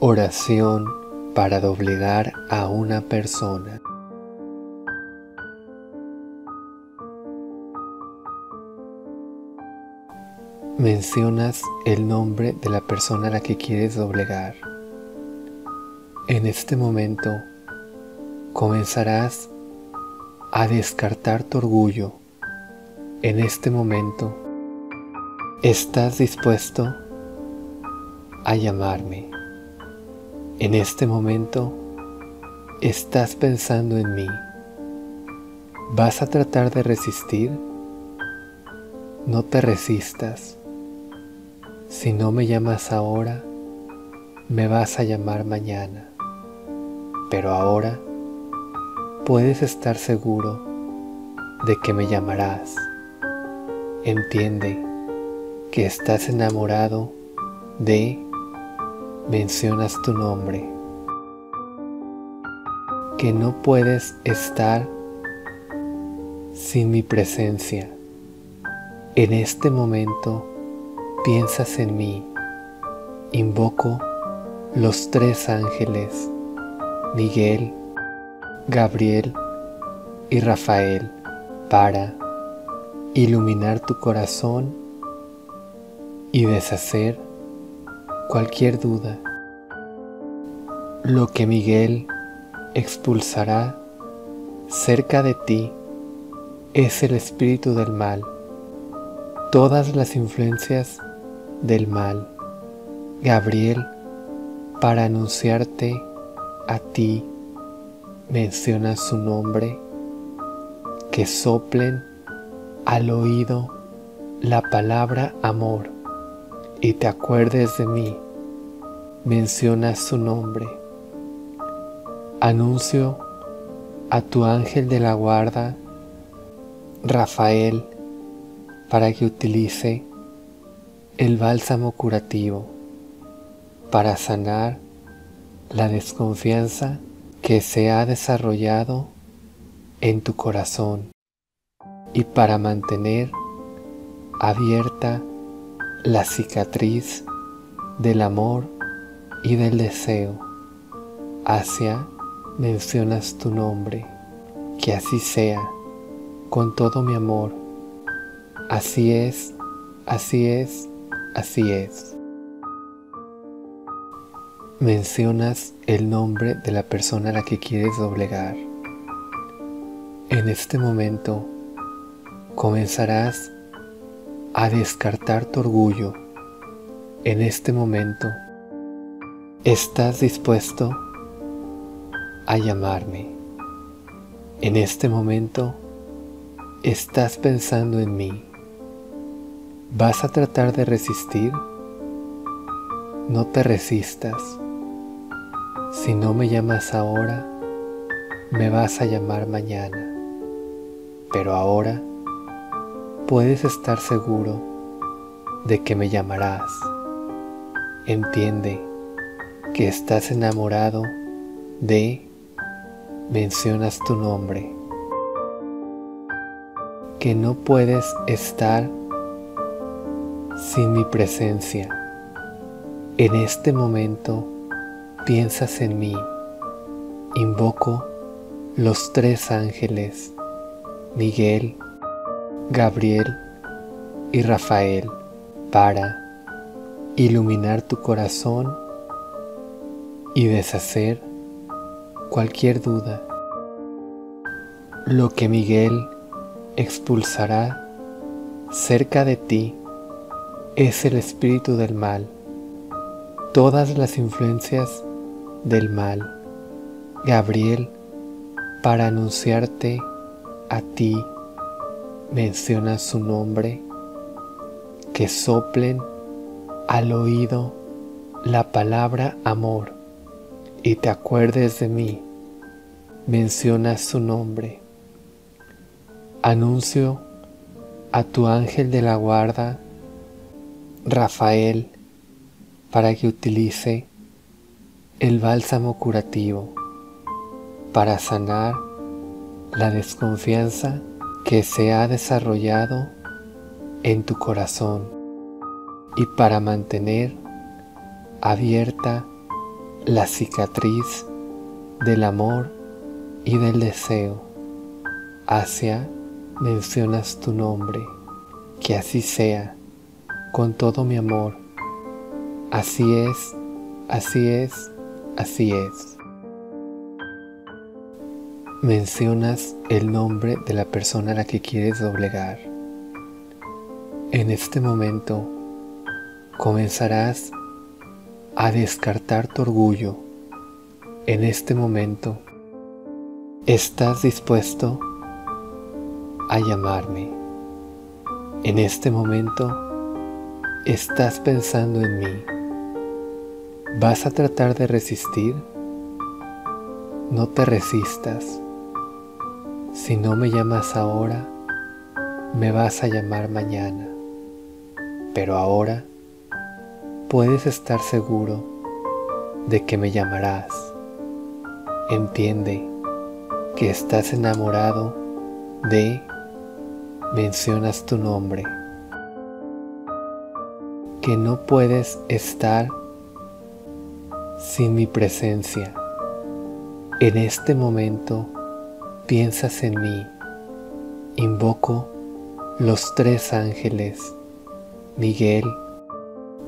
Oración para doblegar a una persona. Mencionas el nombre de la persona a la que quieres doblegar. En este momento comenzarás a descartar tu orgullo. En este momento estás dispuesto a llamarme. En este momento estás pensando en mí. ¿Vas a tratar de resistir? No te resistas. Si no me llamas ahora, me vas a llamar mañana. Pero ahora puedes estar seguro de que me llamarás. Entiende que estás enamorado de, mencionas tu nombre, que no puedes estar sin mi presencia. En este momento piensas en mí, invoco los tres ángeles, Miguel, Gabriel y Rafael, para iluminar tu corazón y deshacer cualquier duda. Lo que Miguel expulsará cerca de ti es el espíritu del mal, todas las influencias del mal, Gabriel, para anunciarte a ti, menciona su nombre, que soplen al oído la palabra amor y te acuerdes de mí, menciona su nombre. Anuncio a tu ángel de la guarda, Rafael, para que utilice el bálsamo curativo para sanar la desconfianza que se ha desarrollado en tu corazón y para mantener abierta la cicatriz del amor y del deseo hacia mencionas tu nombre, que así sea, con todo mi amor. Así es, así es, Así es. Mencionas el nombre de la persona a la que quieres doblegar. En este momento comenzarás a descartar tu orgullo. En este momento estás dispuesto a llamarme. En este momento estás pensando en mí. ¿Vas a tratar de resistir? No te resistas. Si no me llamas ahora, me vas a llamar mañana. Pero ahora puedes estar seguro de que me llamarás. Entiende que estás enamorado de, mencionas tu nombre, que no puedes estar sin mi presencia. En este momento piensas en mí. Invoco los tres ángeles, Miguel, Gabriel y Rafael, para iluminar tu corazón y deshacer cualquier duda. Lo que Miguel expulsará cerca de ti es el espíritu del mal, todas las influencias del mal. Gabriel, para anunciarte a ti, menciona su nombre, que soplen al oído la palabra amor y te acuerdes de mí, menciona su nombre. Anuncio a tu ángel de la guarda Rafael para que utilice el bálsamo curativo para sanar la desconfianza que se ha desarrollado en tu corazón y para mantener abierta la cicatriz del amor y del deseo. Hacia mencionas tu nombre, que así sea, con todo mi amor. Así es, así es, así es. Mencionas el nombre de la persona a la que quieres doblegar. En este momento comenzarás a descartar tu orgullo. En este momento estás dispuesto a llamarme. En este momento estás pensando en mí. ¿Vas a tratar de resistir? No te resistas. Si no me llamas ahora, me vas a llamar mañana. Pero ahora puedes estar seguro de que me llamarás. Entiende que estás enamorado de mencionas tu nombre, que no puedes estar sin mi presencia. En este momento piensas en mí, invoco los tres ángeles Miguel,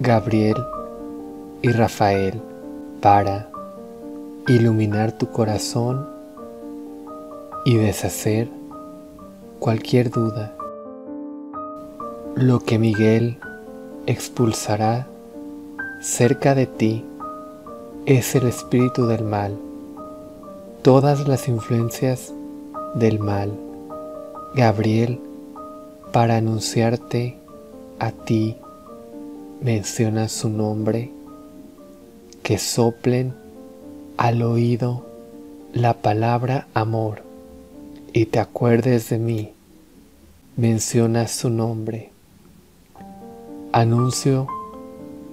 Gabriel y Rafael para iluminar tu corazón y deshacer cualquier duda. Lo que Miguel expulsará cerca de ti es el espíritu del mal, todas las influencias del mal. Gabriel, para anunciarte a ti menciona su nombre, que soplen al oído la palabra amor y te acuerdes de mí, menciona su nombre. Anuncio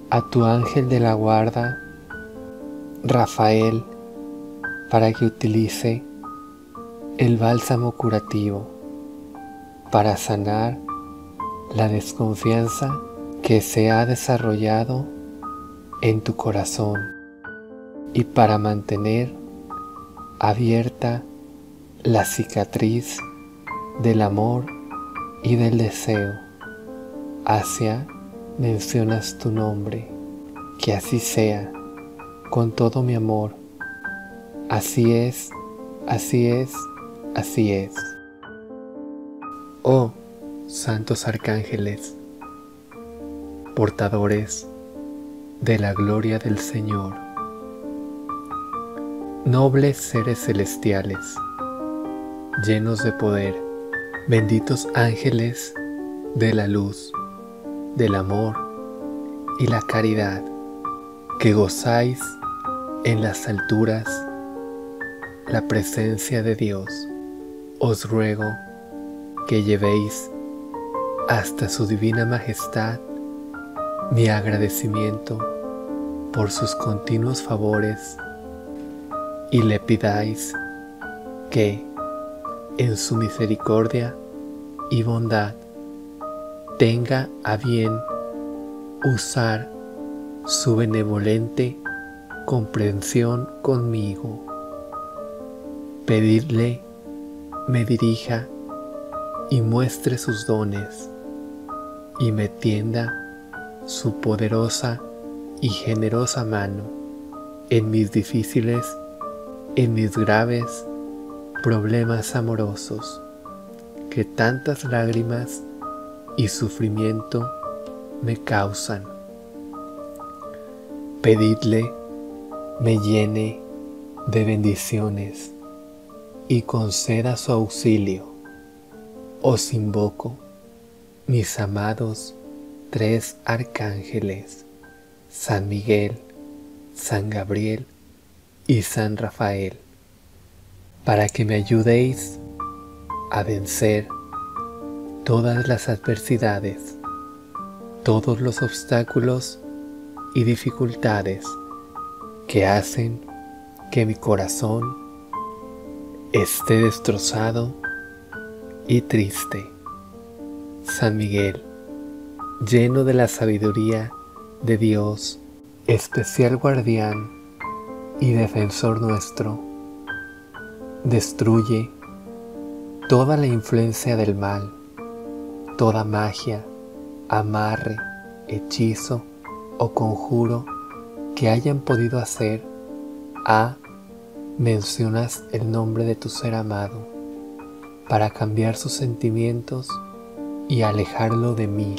a tu ángel de la guarda, Rafael, para que utilice el bálsamo curativo para sanar la desconfianza que se ha desarrollado en tu corazón y para mantener abierta la cicatriz del amor y del deseo hacia mencionas tu nombre, que así sea, con todo mi amor. Así es, así es, así es. Oh, santos arcángeles, portadores de la gloria del Señor, nobles seres celestiales, llenos de poder, benditos ángeles de la luz, del amor y la caridad, que gozáis en las alturas la presencia de Dios, os ruego que llevéis hasta su divina majestad mi agradecimiento por sus continuos favores y le pidáis que en su misericordia y bondad tenga a bien usar su benevolente comprensión conmigo. Pedirle me dirija y muestre sus dones y me tienda su poderosa y generosa mano en mis difíciles, en mis graves problemas amorosos, que tantas lágrimas y sufrimiento me causan. Pedidle me llene de bendiciones y conceda su auxilio. Os invoco mis amados tres arcángeles, San Miguel, San Gabriel y San Rafael, para que me ayudéis a vencer todas las adversidades, todos los obstáculos y dificultades que hacen que mi corazón esté destrozado y triste. San Miguel, lleno de la sabiduría de Dios especial guardián y defensor nuestro, destruye toda la influencia del mal, toda magia, amarre, hechizo o conjuro que hayan podido hacer a mencionas el nombre de tu ser amado para cambiar sus sentimientos y alejarlo de mí.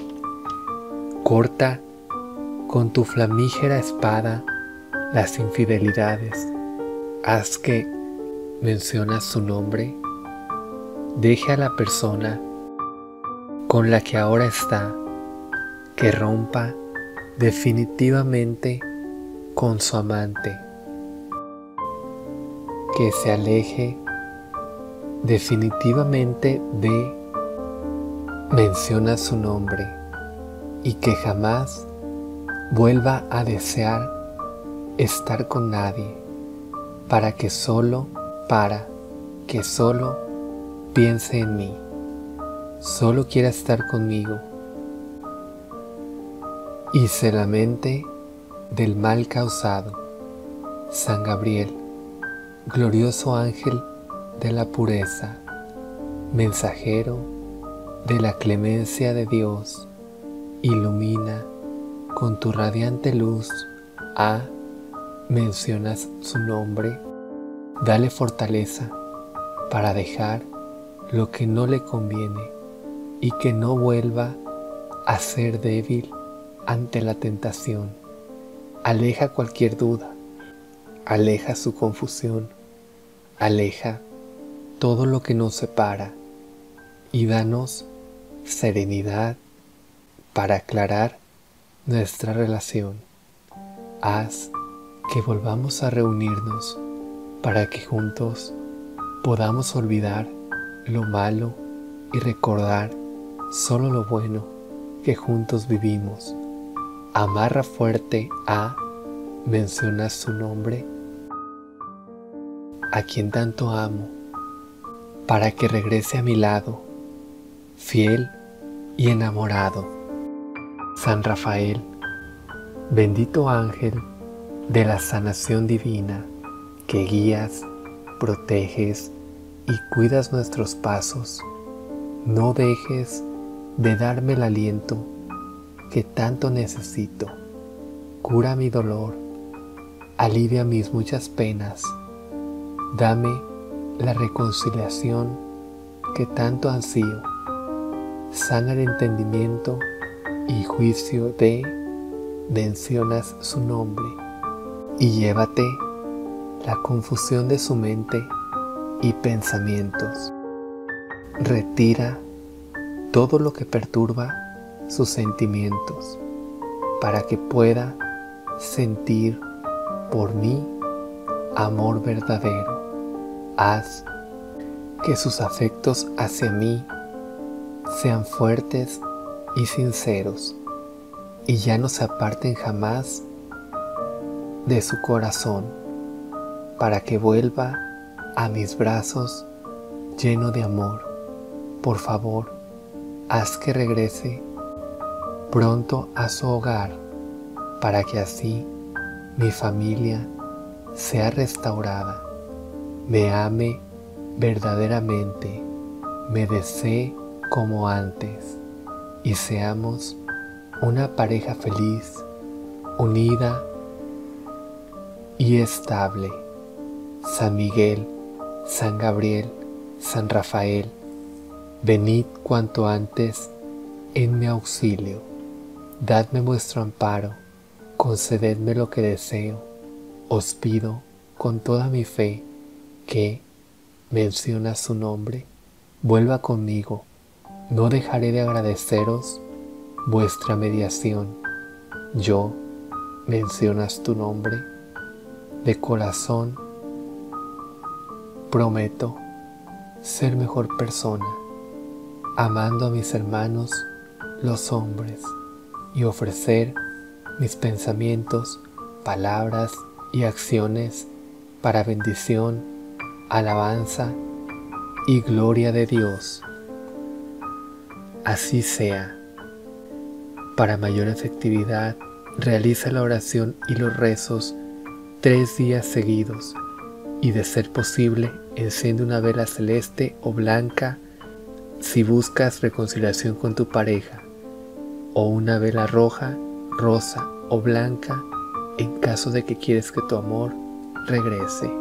Corta con tu flamígera espada las infidelidades. Haz que mencionas su nombre. Deje a la persona con la que ahora está que rompa definitivamente con su amante, que se aleje definitivamente de menciona su nombre y que jamás vuelva a desear estar con nadie para que solo, para que solo piense en mí, solo quiera estar conmigo y se lamente del mal causado. San Gabriel, glorioso ángel de la pureza, mensajero de la clemencia de Dios, ilumina con tu radiante luz. A, mencionas su nombre, dale fortaleza para dejar lo que no le conviene y que no vuelva a ser débil ante la tentación. Aleja cualquier duda, aleja su confusión, aleja todo lo que nos separa y danos serenidad para aclarar nuestra relación. Haz que volvamos a reunirnos para que juntos podamos olvidar lo malo y recordar solo lo bueno que juntos vivimos. Amarra fuerte a, mencionas su nombre, a quien tanto amo, para que regrese a mi lado, fiel y enamorado. San Rafael, bendito ángel de la sanación divina, que guías, proteges y cuidas nuestros pasos, no dejes de darme el aliento que tanto necesito. Cura mi dolor, alivia mis muchas penas, dame la reconciliación que tanto ansío, sana el entendimiento y juicio de, mencionas su nombre, y llévate la confusión de su mente y pensamientos. Retira todo lo que perturba sus sentimientos para que pueda sentir por mí amor verdadero. Haz que sus afectos hacia mí sean fuertes y sinceros y ya no se aparten jamás de su corazón para que vuelva a mis brazos lleno de amor. Por favor, haz que regrese pronto a su hogar para que así mi familia sea restaurada, me ame verdaderamente, me desee como antes y seamos una pareja feliz, unida y estable. San Miguel, San Gabriel, San Rafael, venid cuanto antes en mi auxilio. Dadme vuestro amparo, concededme lo que deseo. Os pido con toda mi fe que, menciona su nombre, vuelva conmigo. No dejaré de agradeceros vuestra mediación. Yo, mencionas tu nombre, de corazón, prometo ser mejor persona, amando a mis hermanos, los hombres y ofrecer mis pensamientos, palabras y acciones para bendición, alabanza y gloria de Dios. Así sea. Para mayor efectividad realiza la oración y los rezos tres días seguidos y de ser posible enciende una vela celeste o blanca si buscas reconciliación con tu pareja o una vela roja, rosa o blanca en caso de que quieres que tu amor regrese.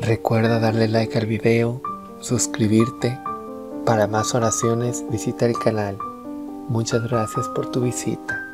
Recuerda darle like al video, suscribirte. Para más oraciones visita el canal. Muchas gracias por tu visita.